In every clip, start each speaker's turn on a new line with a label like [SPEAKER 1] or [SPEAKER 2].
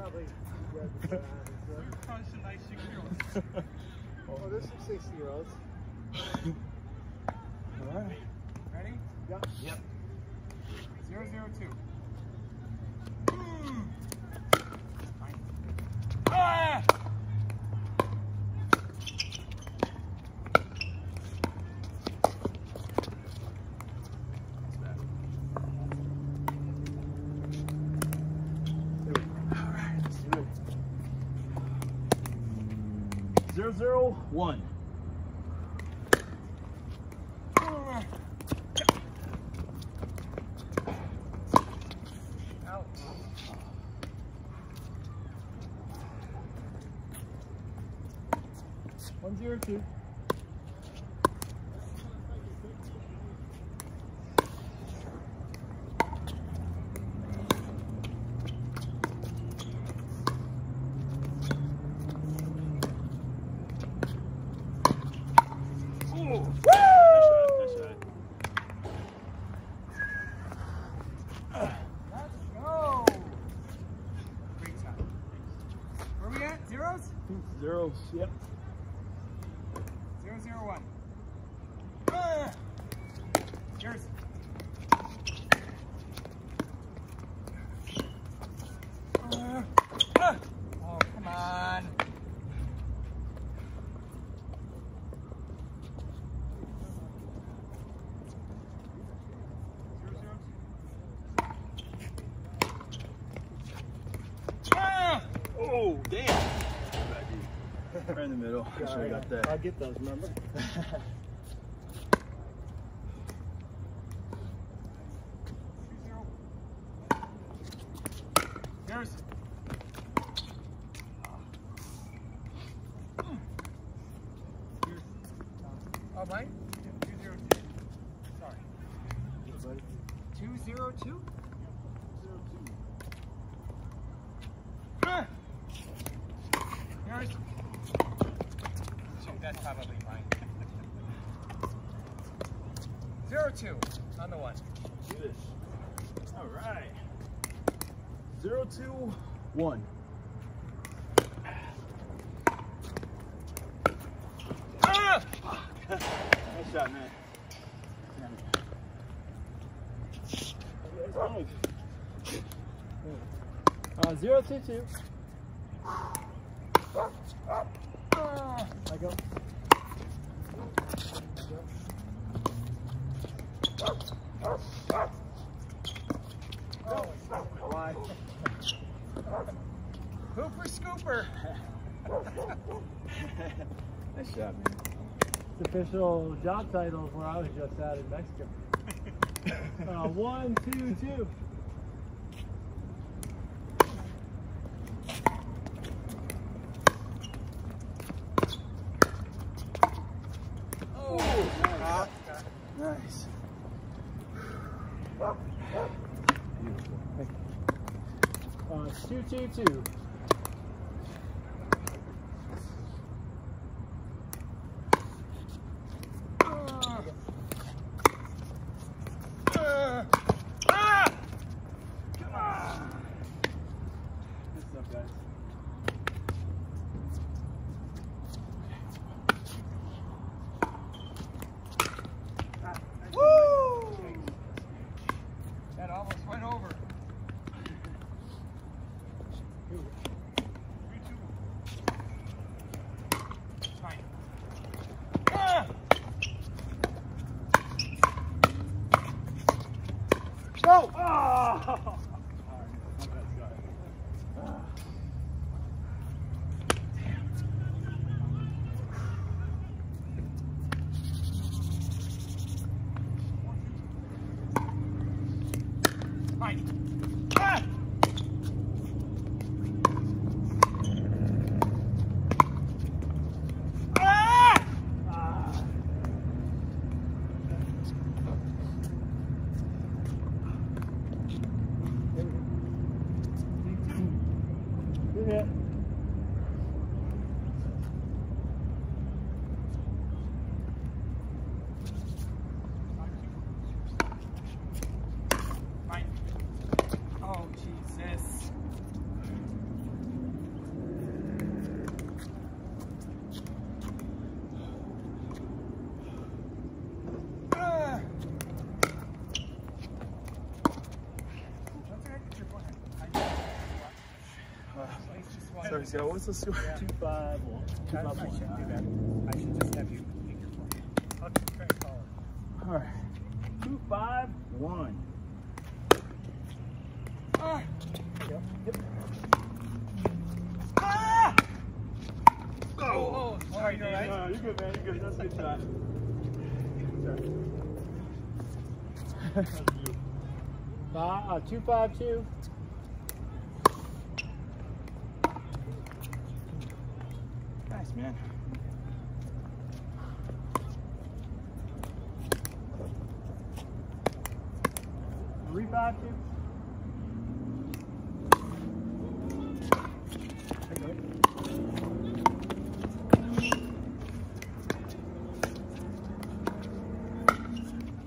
[SPEAKER 1] probably. Yeah,
[SPEAKER 2] Probably some nice six-year-olds.
[SPEAKER 1] oh, there's some 60 year olds.
[SPEAKER 3] All right.
[SPEAKER 2] Ready?
[SPEAKER 1] Yep.
[SPEAKER 3] Yep.
[SPEAKER 2] Zero, zero, two.
[SPEAKER 3] Ah! Zero one.
[SPEAKER 2] Out.
[SPEAKER 1] One zero two.
[SPEAKER 3] Ooh. Nice shot, nice shot.
[SPEAKER 2] Let's go. Great shot. Where we at? Zeros?
[SPEAKER 3] Zeros. Yep.
[SPEAKER 2] Zero, zero, one. Ah! Cheers. Ah! Ah! Oh, come on. Zero, zero, two. Ah!
[SPEAKER 3] Oh, damn. Right I got
[SPEAKER 1] I'll get those, remember?
[SPEAKER 2] Two, zero. Cheers. Cheers. Oh, mine? Two zero two. Sorry. Two zero two? Ah! Yours? So that's probably mine. Zero two on the one.
[SPEAKER 3] Do this. All right. Zero two one.
[SPEAKER 2] Ah!
[SPEAKER 3] nice shot, man. Damn.
[SPEAKER 1] Uh, zero two two. I go.
[SPEAKER 2] Oh,
[SPEAKER 1] Why?
[SPEAKER 2] Hooper scooper.
[SPEAKER 3] nice shot, man.
[SPEAKER 1] It's official job titles where I was just at in Mexico. Uh, one, two, two.
[SPEAKER 2] Oh,
[SPEAKER 3] Nice.
[SPEAKER 1] Uh, two, two, two.
[SPEAKER 2] Ah! Ah! Ah!
[SPEAKER 3] Come on. Good stuff, guys.
[SPEAKER 2] Woo! That almost went over. Three, two. Fine. Ah!
[SPEAKER 1] Go!
[SPEAKER 3] Oh!
[SPEAKER 2] Fine. Ah! Ah!
[SPEAKER 1] Good hit.
[SPEAKER 2] Fine. Oh, Jesus.
[SPEAKER 3] Sorry, Scott. What's the score?
[SPEAKER 1] Two five one. Two
[SPEAKER 2] I,
[SPEAKER 1] five
[SPEAKER 2] I
[SPEAKER 1] one.
[SPEAKER 2] shouldn't do that. I should just have you make your point. I'll try and call it.
[SPEAKER 3] All right. Two, five, one.
[SPEAKER 2] Ah!
[SPEAKER 1] Yep. Yep.
[SPEAKER 2] Ah! Oh, oh, sorry, you all right?
[SPEAKER 3] No, you're good, man. You're good. That's a good shot.
[SPEAKER 1] Five, uh, two five two.
[SPEAKER 3] Nice, man.
[SPEAKER 1] Three five two.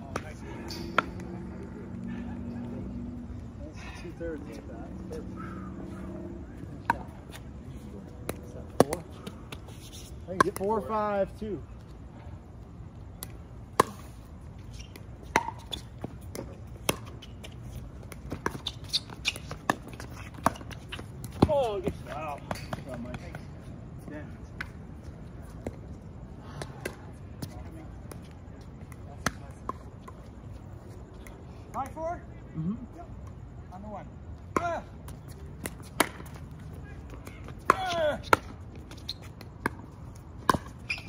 [SPEAKER 2] Oh, nice.
[SPEAKER 1] Two thirds of that. Is that four? I can get four, five, two. Oh, good shot.
[SPEAKER 3] Got Mike. Damn.
[SPEAKER 2] Five, four?
[SPEAKER 1] Mm-hmm.
[SPEAKER 2] On the one. Ah!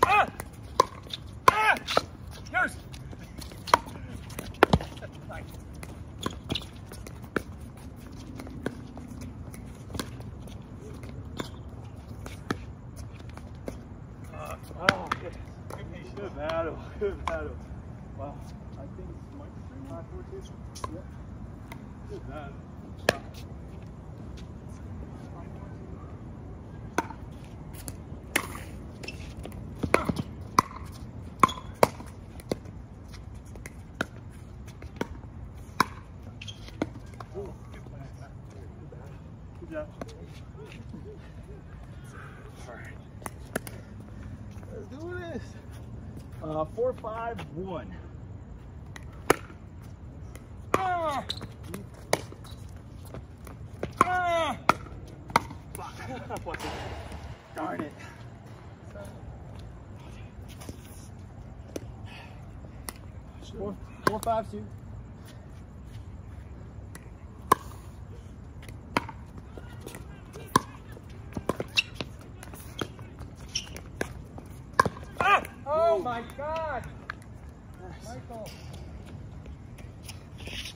[SPEAKER 2] Ah! Ah! Yours! Nice.
[SPEAKER 3] Oh, good.
[SPEAKER 2] Good.
[SPEAKER 3] Good battle. Good battle. Wow. I think it's four, two. Yep. Good battle. Good Uh, four, five, one.
[SPEAKER 2] Ah! Ah!
[SPEAKER 3] Fuck. Darn it.
[SPEAKER 1] Four, four, five, two.
[SPEAKER 2] My God! Michael,
[SPEAKER 3] This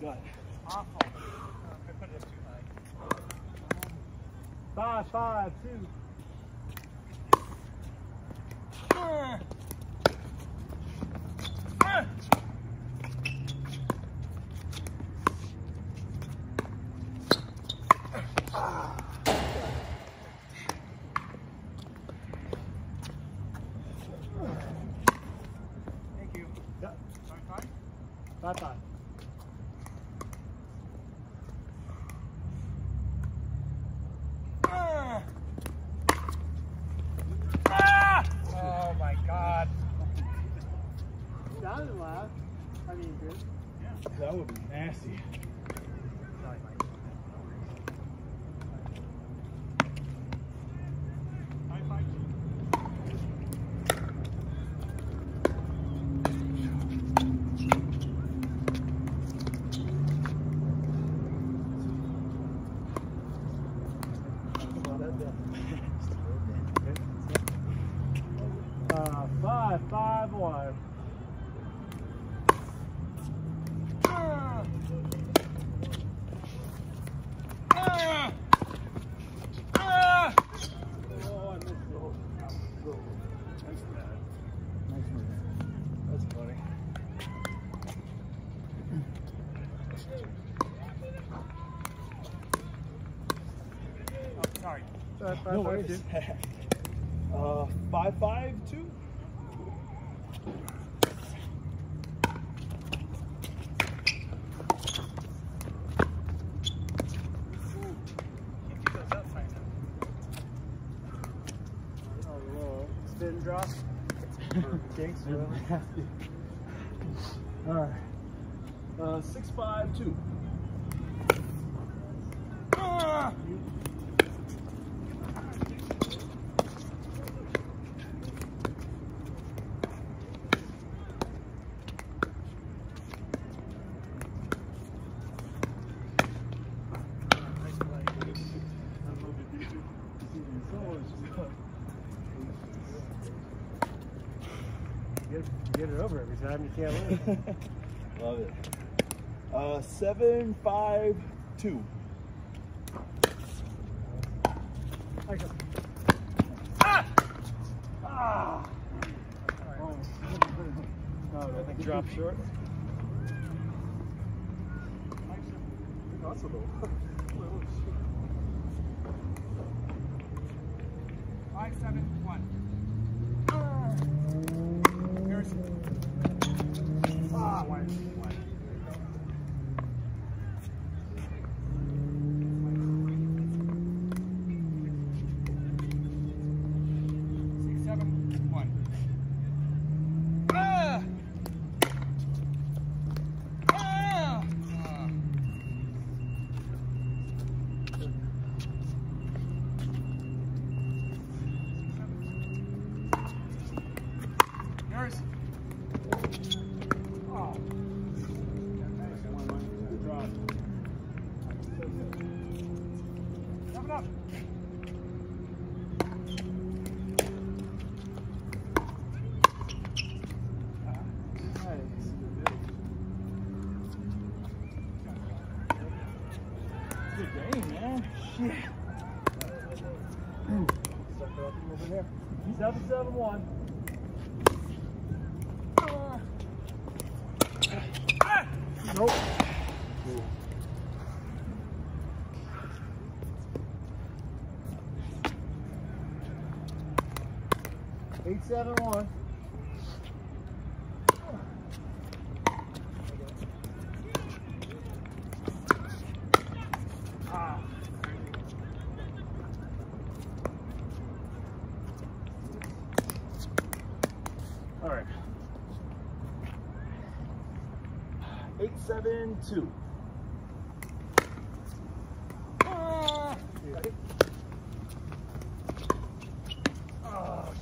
[SPEAKER 3] one's
[SPEAKER 2] awful. I put it too high.
[SPEAKER 1] Five, five, two.
[SPEAKER 2] Ah! Thank you.
[SPEAKER 1] Yep.
[SPEAKER 2] Sorry, five?
[SPEAKER 1] Five, five.
[SPEAKER 2] Ah! Ah! Oh my God.
[SPEAKER 1] That didn't laugh. I mean, good.
[SPEAKER 3] That would be nasty.
[SPEAKER 2] Sorry, Mike. High five.
[SPEAKER 1] Uh, five, five, one.
[SPEAKER 2] Ah! Ah! Ah!
[SPEAKER 1] Oh, I missed it.
[SPEAKER 3] That's bad.
[SPEAKER 1] Nice move.
[SPEAKER 3] That's funny.
[SPEAKER 2] Oh, sorry.
[SPEAKER 1] Five, five,
[SPEAKER 3] No
[SPEAKER 1] five,
[SPEAKER 3] worries.
[SPEAKER 1] two.
[SPEAKER 3] uh, five, five, two.
[SPEAKER 2] Can't do those outside now.
[SPEAKER 1] Oh, little spin drop. Nasty.
[SPEAKER 3] All right. Uh, six, five, two.
[SPEAKER 2] Ah!
[SPEAKER 1] get it over every time. You can't lose.
[SPEAKER 3] Love it. Uh, seven, five, two.
[SPEAKER 1] I go.
[SPEAKER 3] Ah! Ah! No, I
[SPEAKER 1] Drop short.
[SPEAKER 3] Possible.
[SPEAKER 2] Five, seven, one. Seven one.
[SPEAKER 1] Nope. Eight seven one. All right.
[SPEAKER 3] Eight, seven, two.
[SPEAKER 2] Ah!
[SPEAKER 1] Oh,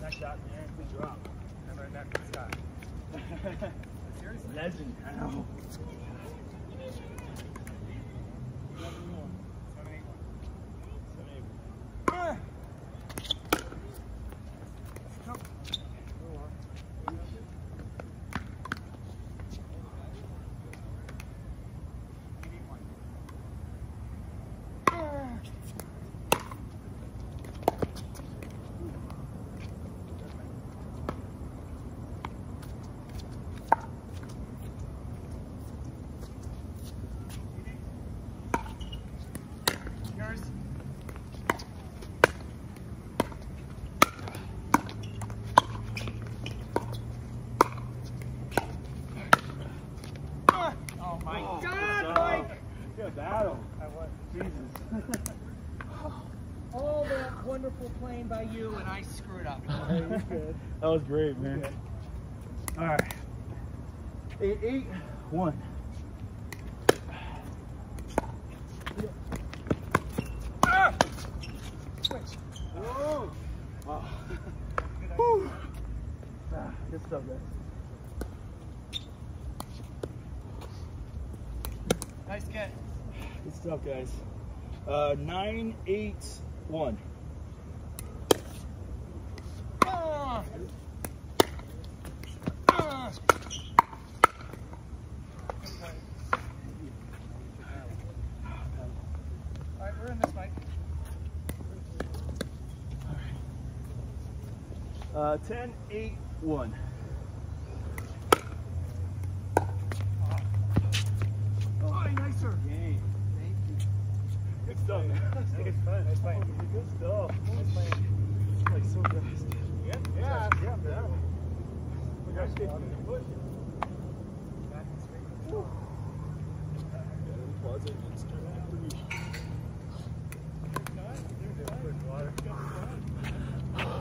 [SPEAKER 1] that shot, man. Good drop.
[SPEAKER 2] How about that good shot? Yours?
[SPEAKER 3] Legend. Ow.
[SPEAKER 2] Seven, eight, one. Ah! Go. Eight, eight, one. Ah! Yours. Ah! Oh
[SPEAKER 3] good
[SPEAKER 2] Mike!
[SPEAKER 3] Good battle.
[SPEAKER 1] I won.
[SPEAKER 3] Jesus.
[SPEAKER 2] All that wonderful playing by you, and I screwed up.
[SPEAKER 3] That was great, man. All right. Eight, eight, one.
[SPEAKER 2] Nice cut.
[SPEAKER 3] Good stuff, guys. Uh, nine, eight, one. Uh, 10, 8,
[SPEAKER 2] 1. Sure.
[SPEAKER 3] Game.
[SPEAKER 2] Thank you.
[SPEAKER 3] Good stuff, man.
[SPEAKER 1] I think it's fun. Nice playing.
[SPEAKER 3] Good stuff.
[SPEAKER 1] Nice playing.
[SPEAKER 3] This so fast.
[SPEAKER 2] Yeah?
[SPEAKER 1] Yeah. Yeah, man.
[SPEAKER 3] We got to
[SPEAKER 2] get in. Back
[SPEAKER 3] in the Yeah, it was.